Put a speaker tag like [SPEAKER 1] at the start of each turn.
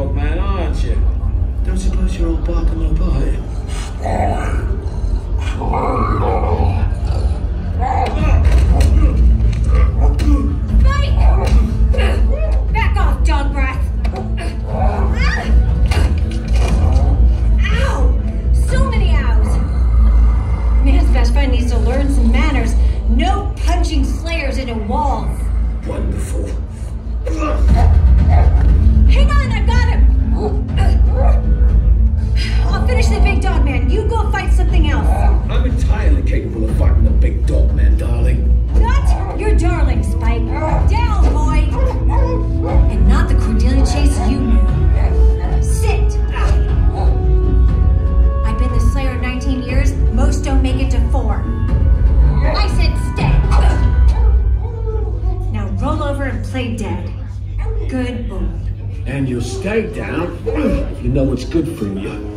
[SPEAKER 1] big old dog man, aren't you? Don't suppose you're all barking up high?
[SPEAKER 2] Fight! Back off, dog breath! Ow! So many ows! Man's best friend needs to learn some manners. No punching slayers in a
[SPEAKER 1] Wonderful.
[SPEAKER 2] Over and play dead. Good boy.
[SPEAKER 1] And you'll stay down if you know what's good for you.